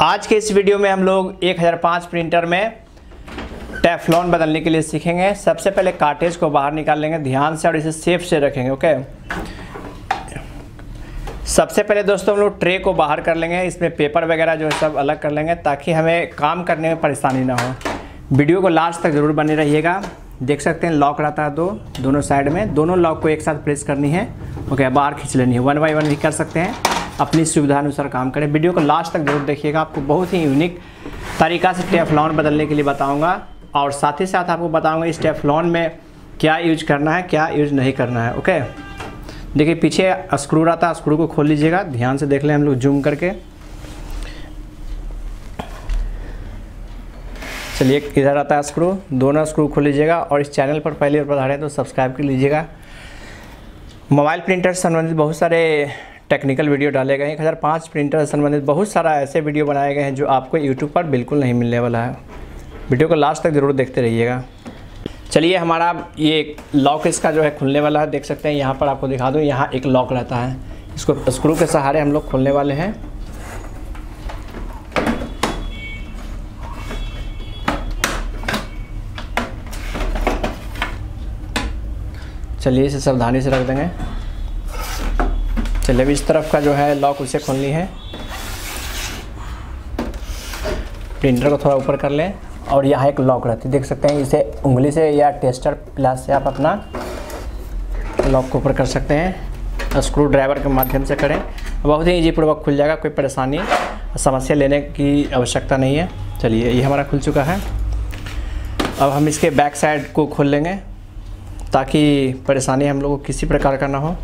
आज के इस वीडियो में हम लोग 1005 प्रिंटर में टेफ्लॉन बदलने के लिए सीखेंगे। सबसे पहले कार्टेज को बाहर निकाल लेंगे, ध्यान से और इसे सेफ़ से रखेंगे, ओके? सबसे पहले दोस्तों हम लोग ट्रे को बाहर कर लेंगे, इसमें पेपर वगैरह जो है सब अलग कर लेंगे ताकि हमें काम करने में परेशानी ना हो। वीडियो को लास्ट तक ज़रूर बने रहिएगा। देख सकते हैं, लॉक रहता है दो, दोनों साइड में, दोनों लॉक को एक साथ प्रेस करनी है। ओके बाहर खींच लेनी है। वन बाई वन भी कर सकते हैं। अपनी सुविधा अनुसार काम करें। वीडियो को लास्ट तक ज़रूर देखिएगा। आपको बहुत ही यूनिक तरीका से टेफ्लॉन बदलने के लिए बताऊँगा। और साथ ही साथ आपको बताऊँगा इस टेफ्लॉन में क्या यूज़ करना है, क्या यूज़ नहीं करना है ओके देखिए, पीछे स्क्रू रहता है स्क्रू को खोल लीजिएगा। ध्यान से देख लें हम लोग जूम करके। चलिए, इधर आता है स्क्रू दोनों स्क्रू खोल लीजिएगा। और इस चैनल पर पहली बार पधारे तो सब्सक्राइब कर लीजिएगा। मोबाइल प्रिंटर से संबंधित बहुत सारे टेक्निकल वीडियो डाले गए हैं। एक हज़ार पाँच प्रिंटर से संबंधित बहुत सारा ऐसे वीडियो बनाए गए हैं जो आपको यूट्यूब पर बिल्कुल नहीं मिलने वाला है। वीडियो को लास्ट तक ज़रूर देखते रहिएगा। चलिए, हमारा ये लॉक इसका जो है खुलने वाला है। देख सकते हैं, यहाँ पर आपको दिखा दूँ, यहाँ एक लॉक रहता है। इसको स्क्रू के सहारे हम लोग खोलने वाले हैं। चलिए, इसे सावधानी से रख देंगे। चलिए अभी इस तरफ़ का जो है लॉक उसे खोलनी है। प्रिंटर को थोड़ा ऊपर कर लें और यहाँ एक लॉक रहती है। देख सकते हैं, इसे उंगली से या टेस्टर प्लस से आप अपना लॉक को ऊपर कर सकते हैं। स्क्रू ड्राइवर के माध्यम से करें। बहुत ही ईजी पूर्वक खुल जाएगा, कोई परेशानी, समस्या लेने की आवश्यकता नहीं है। चलिए, ये हमारा खुल चुका है। अब हम इसके बैक साइड को खोल लेंगे ताकि परेशानी हम लोग को किसी प्रकार का ना हो।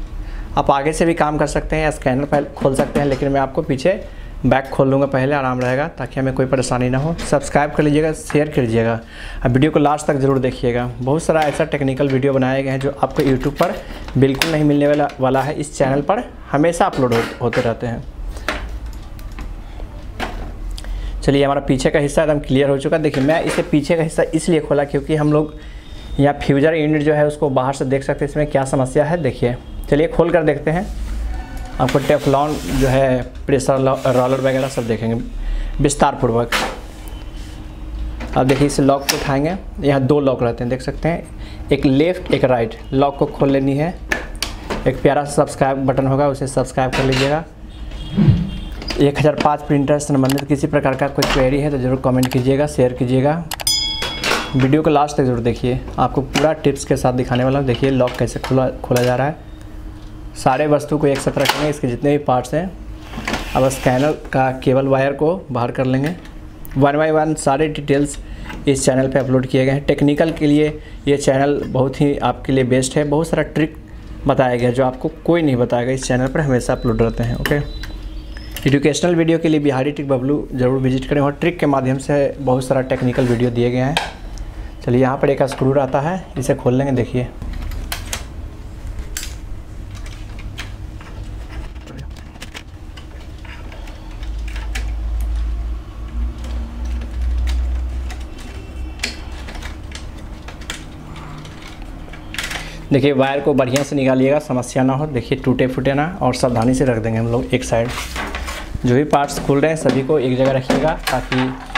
आप आगे से भी काम कर सकते हैं या स्कैनर पहले खोल सकते हैं लेकिन मैं आपको पीछे बैक खोल लूँगा पहले आराम रहेगा ताकि हमें कोई परेशानी ना हो। सब्सक्राइब कर लीजिएगा शेयर कीजिएगा अब वीडियो को लास्ट तक ज़रूर देखिएगा। बहुत सारा ऐसा टेक्निकल वीडियो बनाए गए हैं जो आपको यूट्यूब पर बिल्कुल नहीं मिलने वाला वाला है। इस चैनल पर हमेशा अपलोड हो, होते रहते हैं। चलिए हमारा पीछे का हिस्सा एकदम क्लियर हो चुका है। देखिए मैं इसे पीछे का हिस्सा इसलिए खोला क्योंकि हम लोग यहाँ फ्यूजर यूनिट जो है उसको बाहर से देख सकते हैं। इसमें क्या समस्या है? देखिए। चलिए, खोल कर देखते हैं। आपको टेफलॉन जो है प्रेशर रोलर वगैरह सब देखेंगे। विस्तार पूर्वक अब देखिए, इस लॉक को उठाएँगे। यहाँ दो लॉक रहते हैं, देख सकते हैं। एक लेफ़्ट एक राइट लॉक को खोल लेनी है। एक प्यारा सब्सक्राइब बटन होगा, उसे सब्सक्राइब कर लीजिएगा। एक हज़ार पाँच प्रिंटर से संबंधित किसी प्रकार का कोई क्वेरी है तो ज़रूर कमेंट कीजिएगा शेयर कीजिएगा। वीडियो को लास्ट तक ज़रूर देखिए। आपको पूरा टिप्स के साथ दिखाने वाला हूँ। देखिए लॉक कैसे खोला खोला जा रहा है। सारे वस्तु को एक साथ रखेंगे। इसके जितने भी पार्ट्स हैं, अब स्कैनर का केबल वायर को बाहर कर लेंगे। वन बाई वन सारे डिटेल्स इस चैनल पे अपलोड किए गए हैं। टेक्निकल के लिए ये चैनल बहुत ही आपके लिए बेस्ट है। बहुत सारा ट्रिक बताया गया जो आपको कोई नहीं बताएगा। इस चैनल पर हमेशा अपलोड रहते हैं ओके एजुकेशनल वीडियो के लिए बिहारी टिक बबलू ज़रूर विज़िट करें और ट्रिक के माध्यम से बहुत सारा टेक्निकल वीडियो दिए गए हैं। चलिए यहाँ पर एक स्क्रू रहता है, इसे खोल लेंगे, देखिए। देखिए, वायर को बढ़िया से निकालिएगा, समस्या ना हो, देखिए, टूटे फूटे ना, और सावधानी से रख देंगे हम लोग एक साइड जो भी पार्ट्स खुल रहे हैं, सभी को एक जगह रखिएगा, ताकि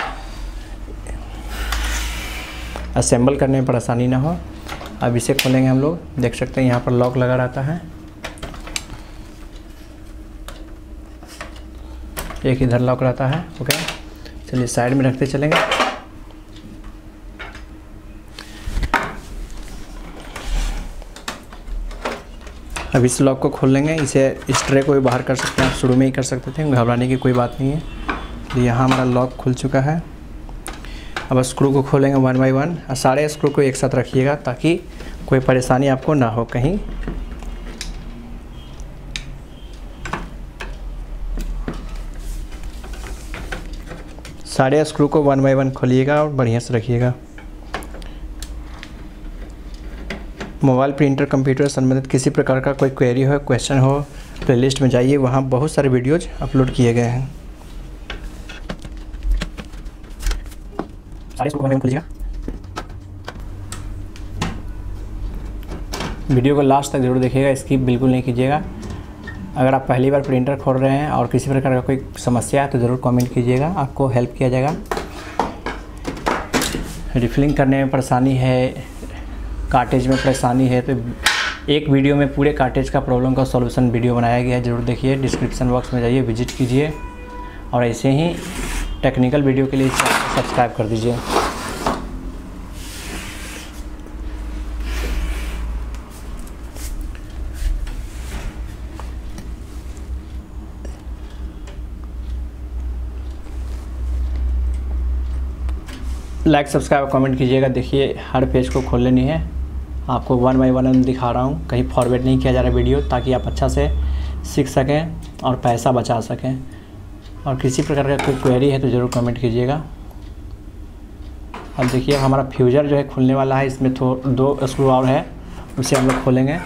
असेंबल करने में परेशानी ना हो। अब इसे खोलेंगे हम लोग। देख सकते हैं यहाँ पर लॉक लगा रहता है। एक इधर लॉक रहता है, ओके? चलिए साइड में रखते चलेंगे। अब इस लॉक को खोल लेंगे। इसे इस ट्रे को भी बाहर कर सकते हैं। शुरू में ही कर सकते थे, घबराने की कोई बात नहीं है। तो यहाँ हमारा लॉक खुल चुका है। अब स्क्रू को खोलेंगे वन बाई वन और सारे स्क्रू को एक साथ रखिएगा ताकि कोई परेशानी आपको ना हो कहीं। सारे स्क्रू को वन बाई वन खोलिएगा और बढ़िया से रखिएगा। मोबाइल प्रिंटर कंप्यूटर संबंधित किसी प्रकार का कोई क्वेरी हो क्वेश्चन हो प्लेलिस्ट में जाइए। वहाँ बहुत सारे वीडियोज़ अपलोड किए गए हैं। सारे खोलिएगा वीडियो को लास्ट तक ज़रूर देखिएगा स्किप बिल्कुल नहीं कीजिएगा। अगर आप पहली बार प्रिंटर खोल रहे हैं और किसी प्रकार का कोई समस्या है तो ज़रूर कमेंट कीजिएगा, आपको हेल्प किया जाएगा। रिफिलिंग करने में परेशानी है कार्टेज में परेशानी है तो एक वीडियो में पूरे कार्टेज का प्रॉब्लम का सॉल्यूशन वीडियो बनाया गया है, ज़रूर देखिए डिस्क्रिप्शन बॉक्स में जाइए विज़िट कीजिए। और ऐसे ही टेक्निकल वीडियो के लिए सब्सक्राइब कर दीजिए। लाइक सब्सक्राइब कमेंट कीजिएगा। देखिए, हर पेज को खोल लेनी है। आपको वन बाई वन दिखा रहा हूँ। कहीं फॉरवर्ड नहीं किया जा रहा वीडियो ताकि आप अच्छा से सीख सकें और पैसा बचा सकें। और किसी प्रकार का कोई क्वेरी है तो ज़रूर कमेंट कीजिएगा। अब देखिए हमारा फ्यूजर जो है खुलने वाला है, इसमें थो, दो स्क्रू और है, उसे हम लोग खोलेंगे।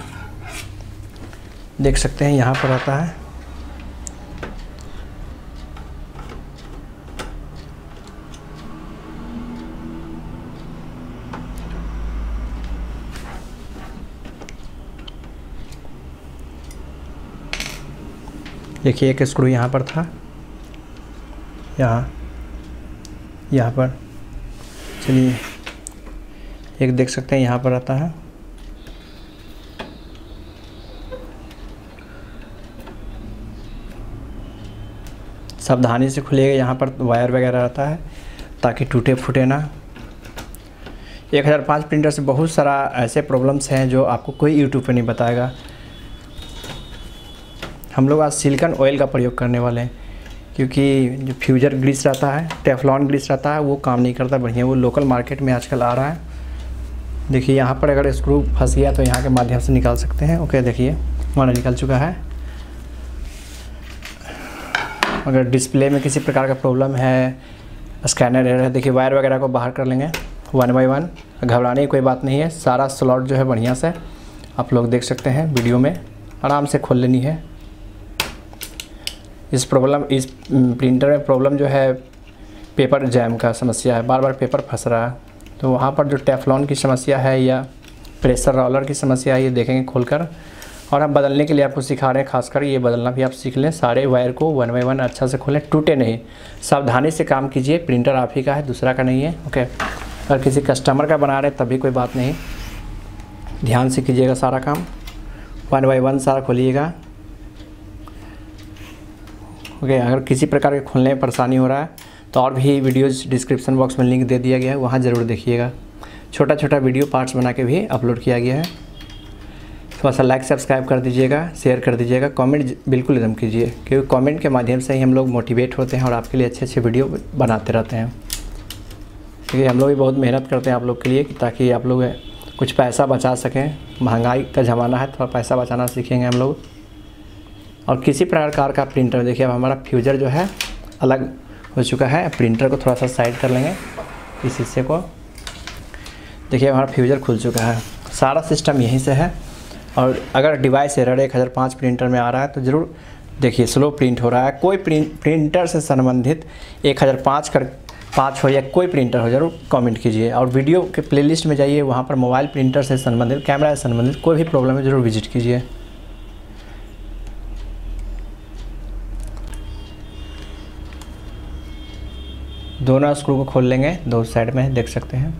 देख सकते हैं, यहाँ पर आता है। देखिए, एक स्क्रू यहाँ पर था। यहाँ। यहाँ पर। चलिए। एक देख सकते हैं, यहाँ पर आता है। सावधानी से खुलेगा यहाँ पर वायर वगैरह रहता है, ताकि टूटे फूटे ना। एक हज़ार पाँच प्रिंटर से बहुत सारा ऐसे प्रॉब्लम्स हैं जो आपको कोई यूट्यूब पे नहीं बताएगा। हम लोग आज सिलिकन ऑयल का प्रयोग करने वाले हैं। क्योंकि जो फ्यूजर ग्रीस रहता है, टेफलॉन ग्रीस रहता है, वो काम नहीं करता बढ़िया, वो लोकल मार्केट में आजकल आ रहा है। देखिए, यहाँ पर अगर स्क्रू फंस गया तो यहाँ के माध्यम से निकाल सकते हैं। ओके, देखिए हमारा निकल चुका है। अगर डिस्प्ले में किसी प्रकार का प्रॉब्लम है, स्कैनर एरर है, देखिए, वायर वगैरह को बाहर कर लेंगे, वन बाई वन। घबराने की कोई बात नहीं है, सारा स्लॉट जो है बढ़िया से आप लोग देख सकते हैं वीडियो में, आराम से खोल लेनी है। इस प्रॉब्लम, इस प्रिंटर में प्रॉब्लम जो है, पेपर जैम का समस्या है। बार बार पेपर फंस रहा है। तो वहाँ पर जो टेफलॉन की समस्या है या प्रेशर रोलर की समस्या है, ये देखेंगे खोलकर। और हम बदलने के लिए आपको सिखा रहे हैं, खासकर ये बदलना भी आप सीख लें। सारे वायर को वन बाई वन अच्छा से खोलें, टूटे नहीं। सावधानी से काम कीजिए, प्रिंटर आप ही का है, दूसरा का नहीं है, ओके? अगर किसी कस्टमर का बना रहे हैं, तभी कोई बात नहीं। ध्यान से कीजिएगा सारा काम। वन बाई वन सारा खोलिएगा। ओके, अगर किसी प्रकार के खोलने में परेशानी हो रहा है तो और भी वीडियोज़ डिस्क्रिप्शन बॉक्स में लिंक दे दिया गया है, वहाँ ज़रूर देखिएगा। छोटा छोटा वीडियो पार्ट्स बना के भी अपलोड किया गया है। थोड़ा सा लाइक सब्सक्राइब कर दीजिएगा शेयर कर दीजिएगा कमेंट बिल्कुल एकदम कीजिए, क्योंकि कमेंट के माध्यम से ही हम लोग मोटिवेट होते हैं और आपके लिए अच्छे अच्छे वीडियो बनाते रहते हैं। क्योंकि हम लोग भी बहुत मेहनत करते हैं आप लोग के लिए ताकि आप लोग कुछ पैसा बचा सकें। महँगाई का ज़माना है, थोड़ा पैसा बचाना सीखेंगे हम लोग। और किसी प्रकार का प्रिंटर देखिए अब हमारा फ्यूजर जो है, अलग हो चुका है। प्रिंटर को थोड़ा सा साइड कर लेंगे। इस हिस्से को। देखिए हमारा फ्यूजर खुल चुका है। सारा सिस्टम यहीं से है। और अगर डिवाइस एरर एक हज़ार पाँच प्रिंटर में आ रहा है तो ज़रूर देखिए स्लो प्रिंट हो रहा है। कोई प्रिंट प्रिंटर से संबंधित एक हज़ार पाँच कर, पाँच हो या कोई प्रिंटर हो, ज़रूर कमेंट कीजिए। और वीडियो के प्लेलिस्ट में जाइए, वहाँ पर मोबाइल प्रिंटर से संबंधित कैमरा से संबंधित कोई भी प्रॉब्लम है, ज़रूर विज़िट कीजिए। दोनों स्क्रू को खोल लेंगे, दो साइड में, देख सकते हैं।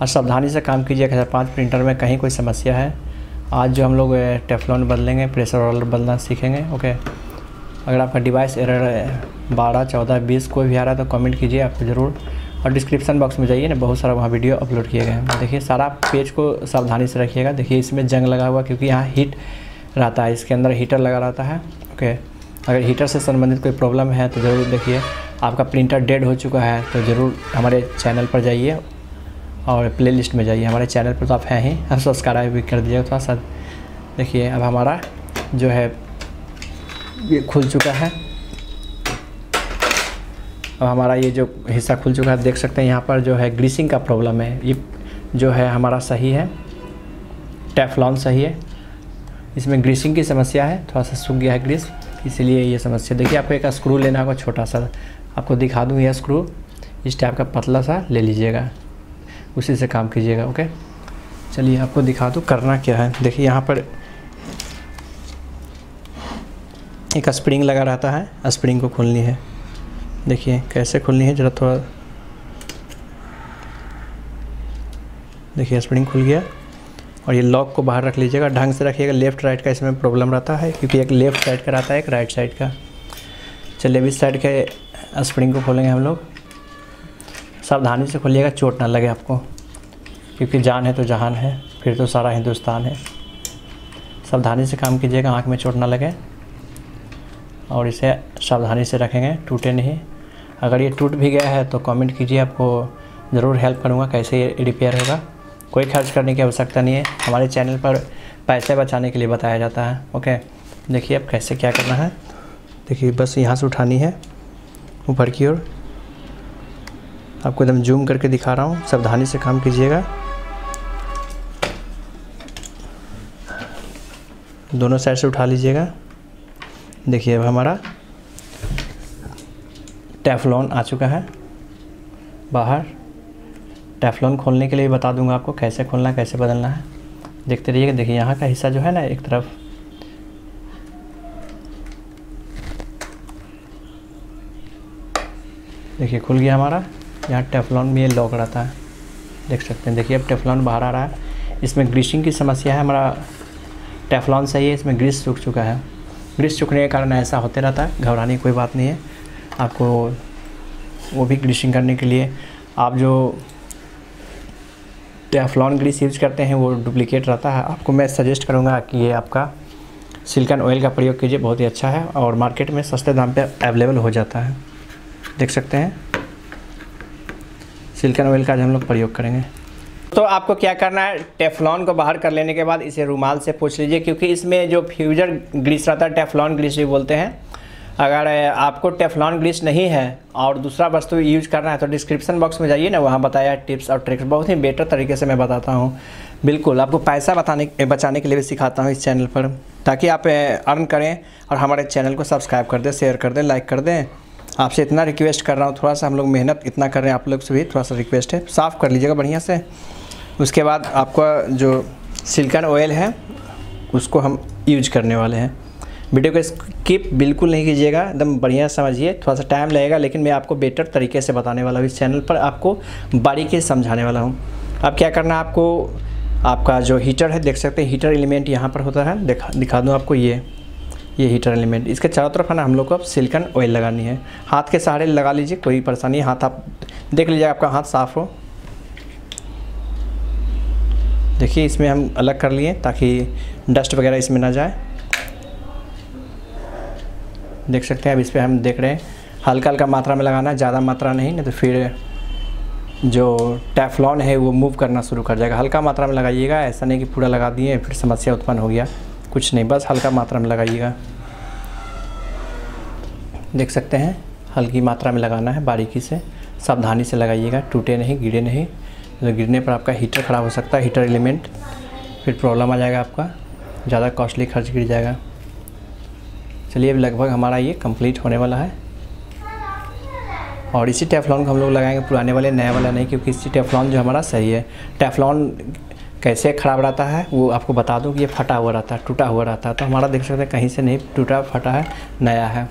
और सावधानी से काम कीजिए अगर पाँच प्रिंटर में कहीं कोई समस्या है। आज जो हम लोग टेफलॉन बदलेंगे, प्रेशर रोलर बदलना सीखेंगे, ओके? अगर आपका डिवाइस एरर बारह, चौदह, बीस कोई भी आ रहा है तो कमेंट कीजिए आपको ज़रूर। और डिस्क्रिप्शन बॉक्स में जाइए ना, बहुत सारा वहाँ वीडियो अपलोड किए गए हैं। देखिए, सारा पेज को सावधानी से रखिएगा। देखिए, इसमें जंग लगा हुआ, क्योंकि यहाँ हीट रहता है, इसके अंदर हीटर लगा रहता है, ओके? अगर हीटर से संबंधित कोई प्रॉब्लम है तो ज़रूर देखिए। आपका प्रिंटर डेड हो चुका है तो ज़रूर हमारे चैनल पर जाइए और प्ले लिस्ट में जाइए। हमारे चैनल पर तो आप हैं ही हम सब्सक्राइब भी कर दीजिएगा थोड़ा सा। देखिए, अब हमारा जो है, ये खुल चुका है। अब हमारा ये जो हिस्सा खुल चुका है देख सकते हैं, यहाँ पर जो है ग्रीसिंग का प्रॉब्लम है। ये जो है हमारा सही है टेफलॉन सही है। इसमें ग्रीसिंग की समस्या है, थोड़ा सा सूख गया है ग्रीस इसलिए ये समस्या। देखिए, आपको एक स्क्रू लेना होगा, छोटा सा। आपको दिखा दूँ यह स्क्रू इस टाइप का पतला सा ले लीजिएगा। उसी से काम कीजिएगा ओके चलिए, आपको दिखा दूँ करना क्या है। देखिए, यहाँ पर एक स्प्रिंग लगा रहता है स्प्रिंग को खोलनी है। देखिए, कैसे खोलनी है, ज़रा थोड़ा देखिए स्प्रिंग खुल गया। और ये लॉक को बाहर रख लीजिएगा। ढंग से रखिएगा। लेफ़्ट राइट का इसमें प्रॉब्लम रहता है, क्योंकि एक लेफ़्ट साइड का रहता है, एक राइट साइड का। चलिए इस साइड के स्प्रिंग को खोलेंगे हम लोग। सावधानी से खोलिएगा, चोट ना लगे आपको। क्योंकि जान है तो जहान है, फिर तो सारा हिंदुस्तान है। सावधानी से काम कीजिएगा, आँख में चोट ना लगे। और इसे सावधानी से रखेंगे, टूटे नहीं। अगर ये टूट भी गया है तो कमेंट कीजिए, आपको ज़रूर हेल्प करूँगा, कैसे ये रिपेयर होगा। कोई खर्च करने की आवश्यकता नहीं है। हमारे चैनल पर पैसे बचाने के लिए बताया जाता है, ओके? देखिए अब कैसे क्या करना है। देखिए, बस यहाँ से उठानी है, ऊपर की ओर। आपको एकदम जूम करके दिखा रहा हूँ। सावधानी से काम कीजिएगा। दोनों साइड से उठा लीजिएगा। देखिए, अब हमारा टेफलॉन आ चुका है। बाहर टेफलॉन खोलने के लिए बता दूँगा आपको, कैसे खोलना, कैसे बदलना है। देखते रहिएगा। देखिए, यहाँ का हिस्सा जो है ना, एक तरफ़ देखिए, खुल गया हमारा। यहाँ टेफलॉन भी ये लॉक रहता है। देख सकते हैं। देखिए, अब टेफलॉन बाहर आ रहा है। इसमें ग्रीसिंग की समस्या है। हमारा टेफलॉन सही है। इसमें ग्रीस सूख चुका है। ग्रीस सूखने के कारण ऐसा होते रहता है। घबराने की कोई बात नहीं है। आपको वो भी ग्रीसिंग करने के लिए। आप जो टेफलॉन ग्रीस यूज़ करते हैं, वो डुप्लीकेट रहता है। आपको मैं सजेस्ट करूँगा कि ये आपका सिल्कन ऑयल का प्रयोग कीजिए। बहुत ही अच्छा है और मार्केट में सस्ते दाम पर अवेलेबल हो जाता है। देख सकते हैं। सिल्कन ऑयल का आज हम लोग प्रयोग करेंगे। तो आपको क्या करना है? टेफ्लॉन को बाहर कर लेने के बाद इसे रुमाल से पूछ लीजिए, क्योंकि इसमें जो फ्यूजर ग्रीस रहता है टेफ्लॉन ग्रीस भी बोलते हैं। अगर आपको टेफ्लॉन ग्रीस नहीं है और दूसरा वस्तु यूज़ करना है तो डिस्क्रिप्शन बॉक्स में जाइए ना, वहाँ बताया टिप्स और ट्रिक्स बहुत ही बेटर तरीके से मैं बताता हूँ। बिल्कुल, आपको पैसा बताने, बचाने के लिए भी सिखाता हूँ इस चैनल पर, ताकि आप अर्न करें और हमारे चैनल को सब्सक्राइब कर दें शेयर कर दें लाइक कर दें। आपसे इतना रिक्वेस्ट कर रहा हूँ थोड़ा सा हम लोग मेहनत इतना कर रहे हैं, आप लोग से भी थोड़ा सा रिक्वेस्ट है। साफ़ कर लीजिएगा बढ़िया से। उसके बाद आपका जो सिल्कन ऑयल है, उसको हम यूज़ करने वाले हैं। वीडियो को स्किप बिल्कुल नहीं कीजिएगा, एकदम बढ़िया समझिए थोड़ा सा टाइम लगेगा, लेकिन मैं आपको बेटर तरीके से बताने वाला हूँ इस चैनल पर। आपको बारीकी से समझाने वाला हूँ। अब क्या करना है आपको? आपका जो हीटर है, देख सकते हैं हीटर एलिमेंट यहाँ पर होता है। दिखा दिखा दूँ आपको ये। ये हीटर एलिमेंट इसके चारों तरफ़ है ना, हम लोग को अब सिलिकन ऑयल लगानी है। हाथ के सहारे लगा लीजिए, कोई परेशानी हाथ आप देख लीजिए, आपका हाथ साफ़ हो। देखिए, इसमें हम अलग कर लिए ताकि डस्ट वगैरह इसमें ना जाए। देख सकते हैं, अब इस पर हम देख रहे हैं। हल्का हल्का मात्रा में लगाना है, ज़्यादा मात्रा नहीं नहीं तो फिर जो टैफलॉन है, वो मूव करना शुरू कर जाएगा। हल्का मात्रा में लगाइएगा, ऐसा नहीं कि पूरा लगा दिए, फिर समस्या उत्पन्न हो गया। कुछ नहीं, बस हल्का मात्रा में लगाइएगा। देख सकते हैं, हल्की मात्रा में लगाना है बारीकी से। सावधानी से लगाइएगा, टूटे नहीं, गिरे नहीं। तो गिरने पर आपका हीटर ख़राब हो सकता है, हीटर एलिमेंट, फिर प्रॉब्लम आ जाएगा आपका। ज़्यादा कॉस्टली खर्च गिर जाएगा। चलिए, अब लगभग हमारा ये कंप्लीट होने वाला है। और इसी टेफ्लॉन को हम लोग लगाएँगे पुराने वाले, नया वाला नहीं, क्योंकि इसी टेफलॉन जो हमारा सही है। टेफ्लॉन कैसे ख़राब रहता है वो आपको बता दूँ कि ये फटा हुआ रहता है टूटा हुआ रहता है। तो हमारा देख सकते हैं कहीं से नहीं टूटा फटा है नया है।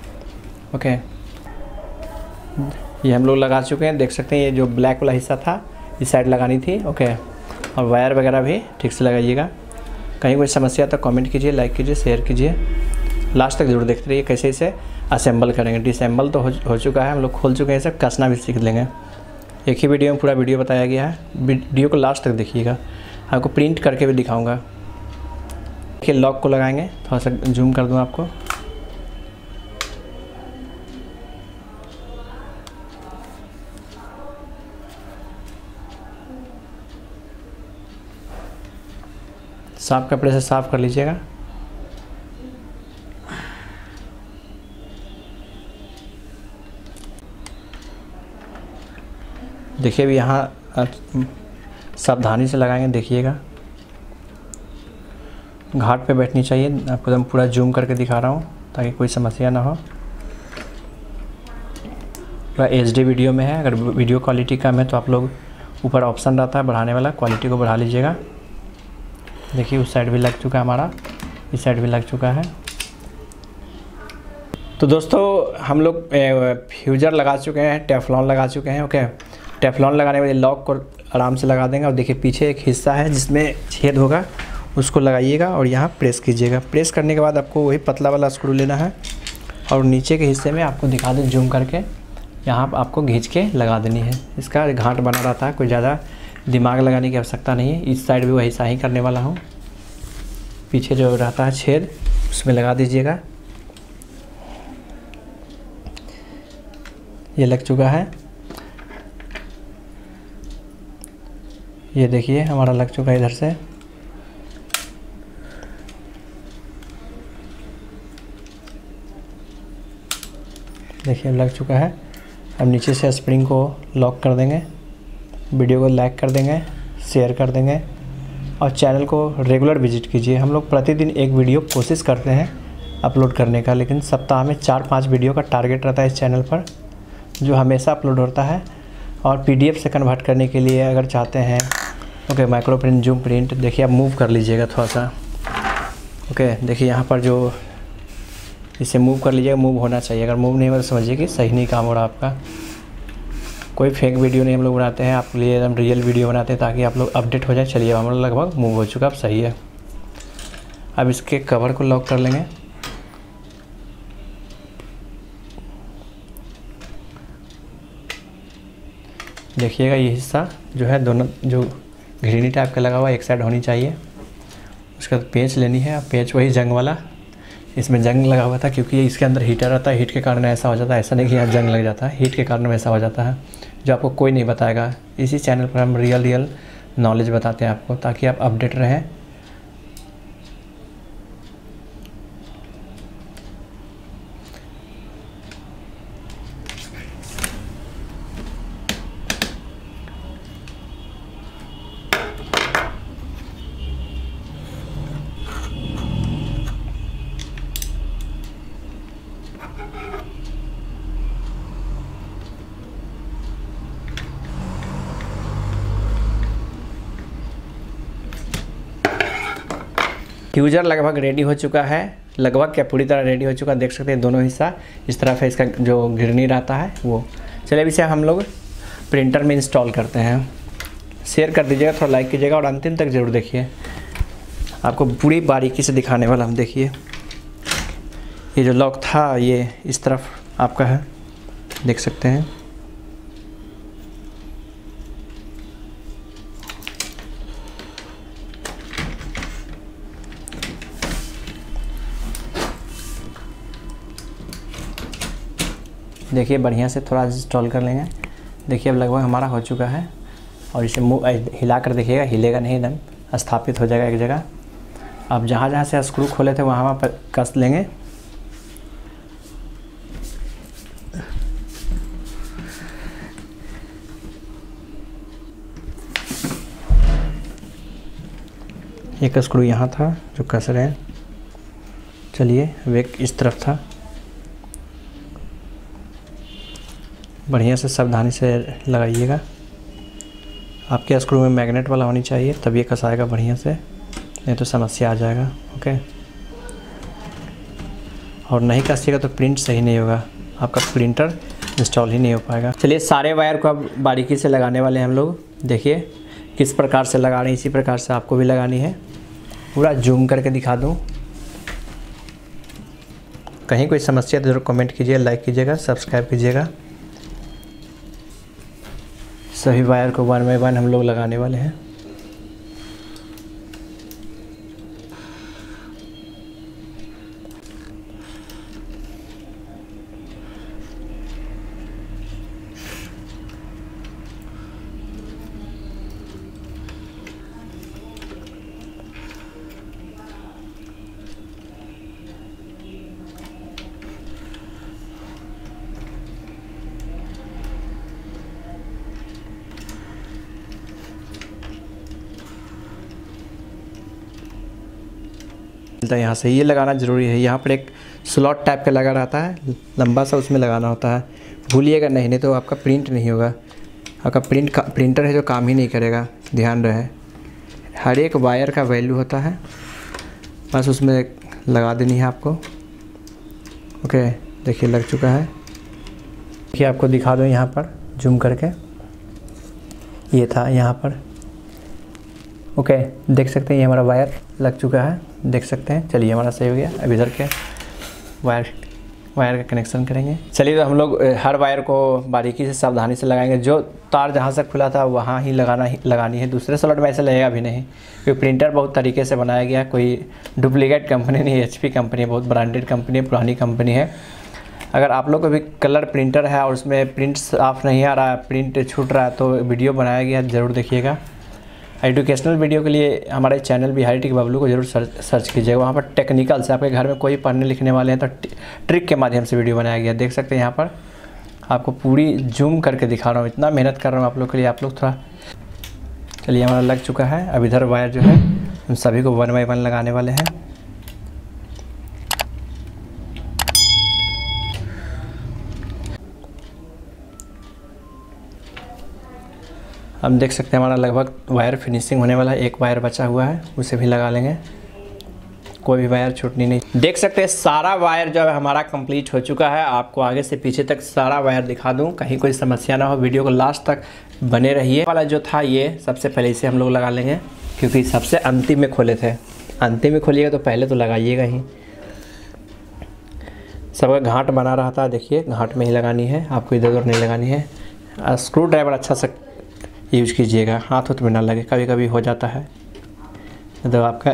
ओके? ये हम लोग लगा चुके हैं। देख सकते हैं ये जो ब्लैक वाला हिस्सा था इस साइड लगानी थी। ओके? और वायर वगैरह भी ठीक से लगाइएगा। कहीं कोई समस्या तो कमेंट कीजिए लाइक कीजिए शेयर कीजिए। लास्ट तक ज़रूर देखते रहिए कैसे इसे असेंबल करेंगे। डिसम्बल तो हो, हो चुका है हम लोग खोल चुके हैं सब कसना भी सीख लेंगे। एक ही वीडियो में पूरा वीडियो बताया गया है। वीडियो को लास्ट तक देखिएगा। आपको प्रिंट करके भी दिखाऊँगा। देखिए लॉक को लगाएँगे, थोड़ा सा जूम कर दूँ आपको। साफ़ कपड़े से साफ़ कर लीजिएगा। देखिए अभी यहाँ सावधानी से लगाएँगे, देखिएगा। घाट पे बैठनी चाहिए, आपको एकदम पूरा जूम करके दिखा रहा हूँ, ताकि कोई समस्या ना हो। पूरा एच वीडियो में है, अगर वीडियो क्वालिटी कम है तो आप लोग ऊपर ऑप्शन रहता है बढ़ाने वाला क्वालिटी को बढ़ा लीजिएगा। देखिए, उस साइड भी लग चुका है हमारा, इस साइड भी लग चुका है। तो दोस्तों, हम लोग फ्यूजर लगा चुके हैं टेफलॉन लगा चुके हैं ओके टेफलॉन लगाने के बाद लॉक आराम से लगा देंगे। और देखिए, पीछे एक हिस्सा है जिसमें छेद होगा, उसको लगाइएगा और यहाँ प्रेस कीजिएगा। प्रेस करने के बाद आपको वही पतला वाला स्क्रू लेना है और नीचे के हिस्से में आपको दिखा दें जूम करके। यहाँ आपको घींच के लगा देनी है। इसका घाट बना रहता है, कोई ज़्यादा दिमाग लगाने की आवश्यकता नहीं है। इस साइड भी वही सा ही करने वाला हूँ। पीछे जो रहता है छेद, उसमें लगा दीजिएगा। ये लग चुका है। ये देखिए, हमारा लग चुका है इधर से। देखिए, लग चुका है। अब नीचे से स्प्रिंग को लॉक कर देंगे, वीडियो को लाइक कर देंगे, शेयर कर देंगे, और चैनल को रेगुलर विज़िट कीजिए। हम लोग प्रतिदिन एक वीडियो कोशिश करते हैं अपलोड करने का, लेकिन सप्ताह में चार पाँच वीडियो का टारगेट रहता है इस चैनल पर, जो हमेशा अपलोड होता है। और पीडीएफ से कन्वर्ट करने के लिए अगर चाहते हैं okay micro print zoom print देखिए, आप मूव कर लीजिएगा थोड़ा सा ओके देखिए, यहाँ पर जो इसे मूव कर लीजिएगा मूव होना चाहिए। अगर मूव नहीं हो तो समझिए कि सही नहीं काम हो रहा आपका। कोई फेक वीडियो नहीं हम लोग बनाते हैं। आपके लिए एकदम रियल वीडियो बनाते हैं ताकि आप लोग अपडेट हो जाए। चलिए हम लोग लगभग मूव हो चुका अब सही है। अब इसके कवर को लॉक कर लेंगे। देखिएगा, ये हिस्सा जो है दोनों, जो घिरनी टाइप का लगा हुआ एक साइड होनी चाहिए। उसके बाद पेच लेनी है, पेच वही जंग वाला। इसमें जंग लगा हुआ था क्योंकि इसके अंदर हीटर रहता है, हीट के कारण ऐसा हो जाता है। ऐसा नहीं कि यहाँ जंग लग जाता है, हीट के कारण ऐसा हो जाता है, जो आपको कोई नहीं बताएगा। इसी चैनल पर हम रियल रियल नॉलेज बताते हैं आपको, ताकि आप अपडेट रहें। फ्यूजर लगभग रेडी हो चुका है। लगभग क्या पूरी तरह रेडी हो चुका है, देख सकते हैं दोनों हिस्सा। इस तरफ़ है इसका जो गिरनी रहता है, वो। चलिए इसे हम लोग प्रिंटर में इंस्टॉल करते हैं। शेयर कर दीजिएगा, थोड़ा लाइक कीजिएगा और अंतिम तक ज़रूर देखिए। आपको पूरी बारीकी से दिखाने वाला हम देखिए। ये जो लॉक था, ये इस तरफ़ आपका है। देख सकते हैं। देखिए, बढ़िया से थोड़ा इंस्टॉल कर लेंगे। देखिए, अब लगभग हमारा हो चुका है। और इसे मुँह हिला कर देखिएगा, हिलेगा नहीं एकदम। स्थापित हो जाएगा एक जगह। अब जहाँ जहाँ से स्क्रू खोले थे वहाँ वहाँ पर कस लेंगे। एक स्क्रू यहाँ था जो कस रहे हैं। चलिए वेक इस तरफ़ था। बढ़िया से सावधानी से लगाइएगा। आपके स्क्रू में मैग्नेट वाला होनी चाहिए, तभी ये कसाएगा बढ़िया से। नहीं तो समस्या आ जाएगा, ओके? और नहीं कसिएगा तो प्रिंट सही नहीं होगा। आपका प्रिंटर इंस्टॉल ही नहीं हो पाएगा। चलिए, सारे वायर को अब बारीकी से लगाने वाले हैं हम लोग। देखिए, किस प्रकार से लगा रहे हैं, इसी प्रकार से आपको भी लगानी है। पूरा जूम करके दिखा दूँ। कहीं कोई समस्या तो ज़रूर कमेंट कीजिए लाइक कीजिएगा सब्सक्राइब कीजिएगा। सभी वायर को वन बाई वन हम लोग लगाने वाले हैं। मिलता है, यहाँ से ये लगाना ज़रूरी है। यहाँ पर एक स्लॉट टाइप का लगा रहता है, लंबा सा उसमें लगाना होता है। भूलिएगा नहीं नहीं तो आपका प्रिंट नहीं होगा। आपका प्रिंट का प्रिंटर है जो काम ही नहीं करेगा, ध्यान रहे। हर एक वायर का वैल्यू होता है। बस उसमें लगा देनी है आपको। ओके, देखिए लग चुका है। देखिए, आपको दिखा दो यहाँ पर जूम करके। ये था यहाँ पर। ओके देख सकते हैं, ये हमारा वायर लग चुका है। देख सकते हैं। चलिए, हमारा सही हो गया। अब इधर के वायर वायर का कनेक्शन करेंगे। चलिए तो हम लोग हर वायर को बारीकी से, सावधानी से लगाएँगे। जो तार जहाँ से खुला था, वहाँ ही लगाना ही, लगानी है। दूसरे स्लॉट में ऐसे लगेगा भी नहीं। क्योंकि प्रिंटर बहुत तरीके से बनाया गया कोई डुप्लीकेट कंपनी नहीं एचपी कंपनी बहुत ब्रांडेड कंपनी है, पुरानी कंपनी है। अगर आप लोग को भी कलर प्रिंटर है और उसमें प्रिंट साफ़ नहीं आ रहा है प्रिंट छूट रहा है तो वीडियो बनाया गया ज़रूर देखिएगा। एजुकेशनल वीडियो के लिए हमारे चैनल बिहारी टिक बबलू को ज़रूर सर्च सर्च कीजिएगा। वहाँ पर टेक्निकल से आपके घर में कोई पढ़ने लिखने वाले हैं तो ट्रिक के माध्यम से वीडियो बनाया गया देख सकते हैं यहाँ पर। आपको पूरी जूम करके दिखा रहा हूँ। इतना मेहनत कर रहा हूँ आप लोग के लिए। आप लोग थोड़ा, चलिए हमारा लग चुका है। अब इधर वायर जो है, हम सभी को वन बाई वन लगाने वाले हैं। हम देख सकते हैं हमारा लगभग वायर फिनिशिंग होने वाला है। एक वायर बचा हुआ है, उसे भी लगा लेंगे। कोई भी वायर छूटनी नहीं। देख सकते हैं, सारा वायर जो है हमारा कंप्लीट हो चुका है। आपको आगे से पीछे तक सारा वायर दिखा दूँ। कहीं कोई समस्या ना हो, वीडियो को लास्ट तक बने रहिए। वाला जो था ये, सबसे पहले इसे हम लोग लगा लेंगे, क्योंकि सबसे अंतिम में खोले थे। अंतिम में खोलिएगा तो पहले तो लगाइएगा ही। सबका घाट बना रहा था देखिए, घाट में ही लगानी है। आपको इधर उधर नहीं लगानी है। स्क्रू ड्राइवर अच्छा से यूज़ कीजिएगा। हाथ उत में ना लगे कभी कभी हो जाता है। तो आपका,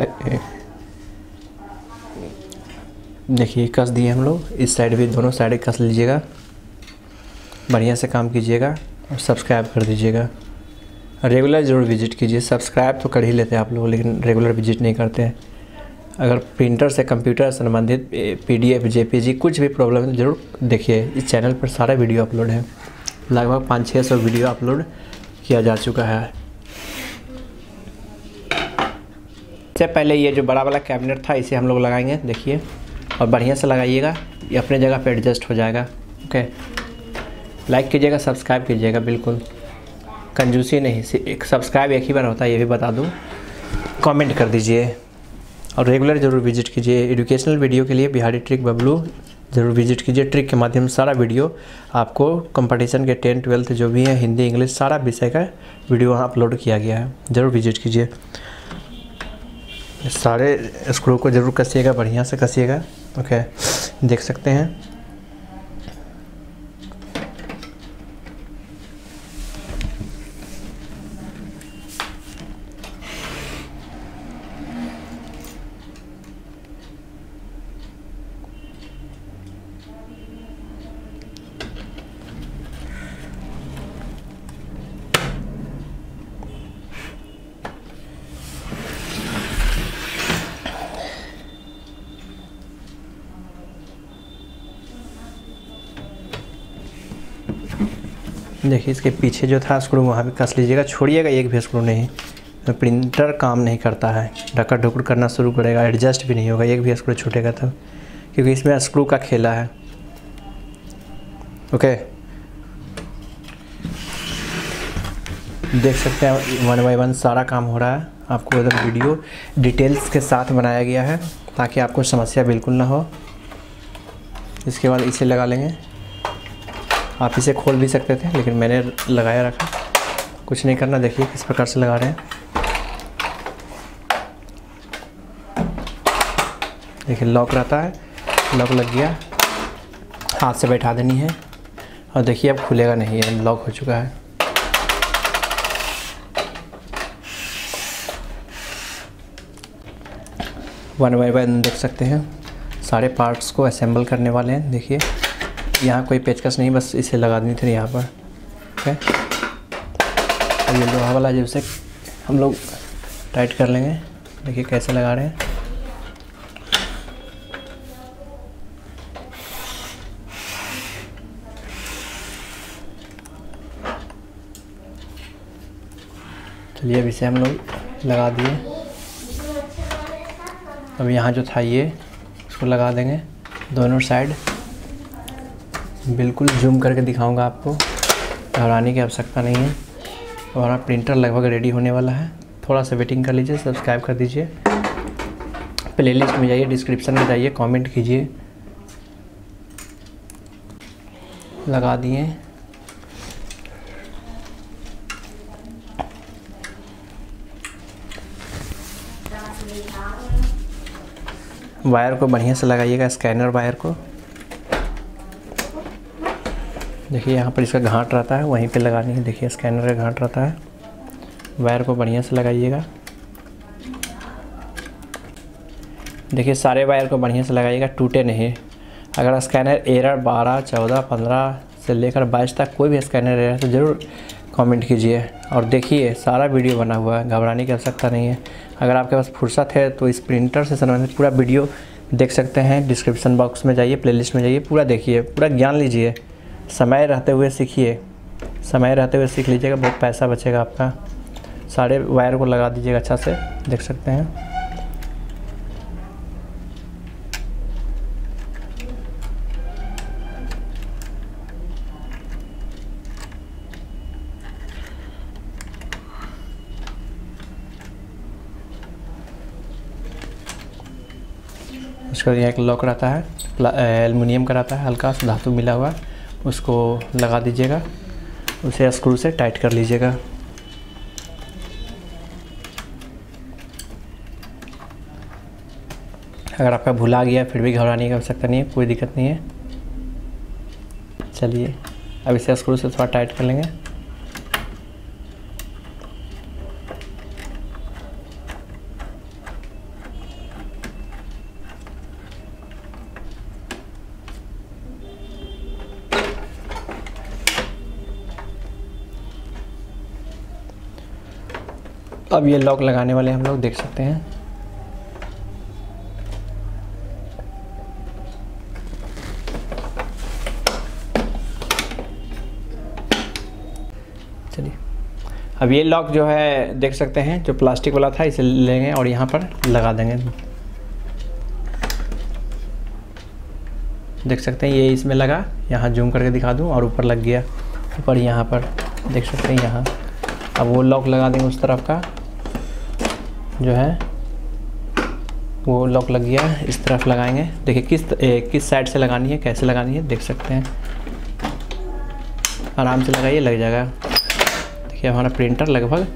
देखिए, कस दिए हम लोग। इस साइड भी, दोनों साइड कस लीजिएगा। बढ़िया से काम कीजिएगा और सब्सक्राइब कर दीजिएगा। रेगुलर ज़रूर विज़िट कीजिए। सब्सक्राइब तो कर ही लेते हैं आप लोग, लेकिन रेगुलर विज़िट नहीं करते हैं। अगर प्रिंटर से कंप्यूटर संबंधित पीडीएफ जेपीजी कुछ भी प्रॉब्लम है तो ज़रूर देखिए। इस चैनल पर सारा वीडियो अपलोड है। लगभग पाँच छः सौ वीडियो अपलोड किया जा चुका है। इससे पहले ये जो बड़ा वाला कैबिनेट था, इसे हम लोग लगाएँगे, देखिए। और बढ़िया से लगाइएगा, ये अपने जगह पे एडजस्ट हो जाएगा ओके लाइक कीजिएगा सब्सक्राइब कीजिएगा, बिल्कुल। कंजूसी नहीं एक सब्सक्राइब एक ही बार होता है, ये भी बता दूँ। कमेंट कर दीजिए। और रेगुलर ज़रूर विज़िट कीजिए। एजुकेशनल वीडियो के लिए बिहारी ट्रिक बबलू ज़रूर विज़िट कीजिए। ट्रिक के माध्यम से सारा वीडियो आपको कंपटीशन के टेंथ ट्वेल्थ जो भी है, हिंदी इंग्लिश सारा विषय का वीडियो वहाँ अपलोड किया गया है। ज़रूर विज़िट कीजिए। सारे स्क्रू को ज़रूर कसिएगा, बढ़िया से कसिएगा। ओके देख सकते हैं। देखिए, इसके पीछे जो था स्क्रू वहाँ भी कस लीजिएगा। छोड़िएगा, एक भी स्क्रू नहीं। तो प्रिंटर काम नहीं करता है। ढक्कर ढुकर करना शुरू करेगा एडजस्ट भी नहीं होगा, एक भी स्क्रू छूटेगा तब। क्योंकि इसमें स्क्रू का खेला है। ओके देख सकते हैं वन बाई वन सारा काम हो रहा है। आपको उधर वीडियो डिटेल्स के साथ बनाया गया है, ताकि आपको समस्या बिल्कुल ना हो। इसके बाद इसे लगा लेंगे। आप इसे खोल भी सकते थे, लेकिन मैंने लगाया रखा। कुछ नहीं करना, देखिए किस प्रकार से लगा रहे हैं। देखिए लॉक रहता है। लॉक लग गया। हाथ से बैठा देनी है। और देखिए, अब खुलेगा नहीं है लॉक हो चुका है। वन बाई वन देख सकते हैं। सारे पार्ट्स को असेंबल करने वाले हैं, देखिए। यहाँ कोई पेचकस नहीं, बस इसे लगा देनी थी यहाँ पर। ओके और ये लोहा वाला जो उसे हम लोग टाइट कर लेंगे। देखिए कैसे लगा रहे हैं। चलिए अब इसे हम लोग लगा दिए। अब यहाँ जो था ये उसको लगा देंगे दोनों साइड बिल्कुल जूम करके दिखाऊँगा आपको। घबराने की आवश्यकता नहीं है। हमारा प्रिंटर लगभग रेडी होने वाला है। थोड़ा सा वेटिंग कर लीजिए सब्सक्राइब कर दीजिए। प्लेलिस्ट में जाइए डिस्क्रिप्शन में जाइए कमेंट कीजिए। लगा दिए। वायर को बढ़िया से लगाइएगा स्कैनर वायर को। देखिए, यहाँ पर इसका घाट रहता है, वहीं पे लगानी है देखिए, स्कैनर का घाट रहता है। वायर को बढ़िया से लगाइएगा। देखिए, सारे वायर को बढ़िया से लगाइएगा, टूटे नहीं। अगर स्कैनर एरर बारह, चौदह, पंद्रह से लेकर बाईस तक कोई भी स्कैनर एरर तो ज़रूर कमेंट कीजिए। और देखिए, सारा वीडियो बना हुआ है, घबराने की आवश्यकता नहीं है। अगर आपके पास फुर्सत है तो इस प्रिंटर से संबंधित पूरा वीडियो देख सकते हैं। डिस्क्रिप्शन बॉक्स में जाइए, प्लेलिस्ट में जाइए, पूरा देखिए, पूरा ज्ञान लीजिए। समय रहते हुए सीखिए। समय रहते हुए सीख लीजिएगा, बहुत पैसा बचेगा आपका। सारे वायर को लगा दीजिएगा अच्छा से, देख सकते हैं। उसका यहाँ एक लॉक रहता है एलमिनियम का रहता है, हल्का सा धातु मिला हुआ। उसको लगा दीजिएगा। उसे स्क्रू से टाइट कर लीजिएगा। अगर आपका भुला गया, फिर भी घबराने की आवश्यकता नहीं है, कोई दिक्कत नहीं है। चलिए, अब इसे स्क्रू से थोड़ा टाइट कर लेंगे। अब ये लॉक लगाने वाले हम लोग देख सकते हैं। चलिए। अब ये लॉक जो है, देख सकते हैं, जो प्लास्टिक वाला था, इसे लेंगे और यहाँ पर लगा देंगे। देख सकते हैं, ये इसमें लगा। यहाँ जूम करके दिखा दूँ और ऊपर लग गया। ऊपर यहाँ पर देख सकते हैं, यहाँ। अब वो लॉक लगा देंगे उस तरफ़ का। जो है वो लॉक लग गया इस तरफ़ लगाएँगे। देखिए किस ए, किस साइड से लगानी है कैसे लगानी है देख सकते हैं। आराम से लगाइए लग जाएगा। देखिए हमारा प्रिंटर लगभग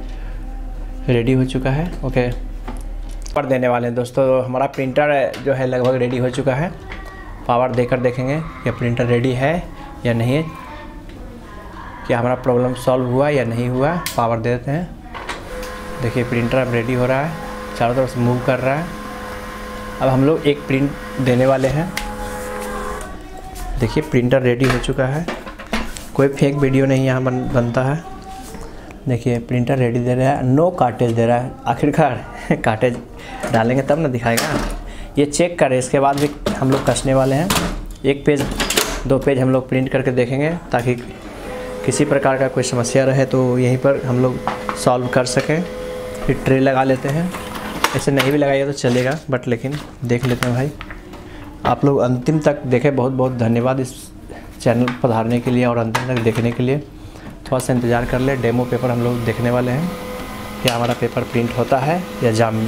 रेडी हो चुका है। ओके पर देने वाले हैं दोस्तों। हमारा प्रिंटर जो है लगभग रेडी हो चुका है। पावर देकर देखेंगे कि प्रिंटर रेडी है या नहीं। है हमारा प्रॉब्लम सॉल्व हुआ या नहीं हुआ? पावर दे देते हैं। देखिए प्रिंटर अब रेडी हो रहा है। चारों तरफ़ से मूव कर रहा है। अब हम लोग एक प्रिंट देने वाले हैं। देखिए प्रिंटर रेडी हो चुका है। कोई फेक वीडियो नहीं यहाँ बन, बनता है। देखिए प्रिंटर रेडी दे रहा है। नो कार्टेज दे रहा है। आखिरकार कार्टेज डालेंगे तब ना दिखाएगा। ये चेक करें, इसके बाद भी हम लोग कसने वाले हैं। एक पेज दो पेज हम लोग प्रिंट करके देखेंगे, ताकि किसी प्रकार का कोई समस्या रहे तो यहीं पर हम लोग सॉल्व कर सकें। फिर ट्रे लगा लेते हैं। ऐसे नहीं भी लगाइए तो चलेगा बट लेकिन देख लेते हैं भाई। आप लोग अंतिम तक देखें। बहुत बहुत धन्यवाद इस चैनल पधारने के लिए और अंतिम तक देखने के लिए। थोड़ा सा इंतज़ार कर ले। डेमो पेपर हम लोग देखने वाले हैं। क्या हमारा पेपर प्रिंट होता है या जाम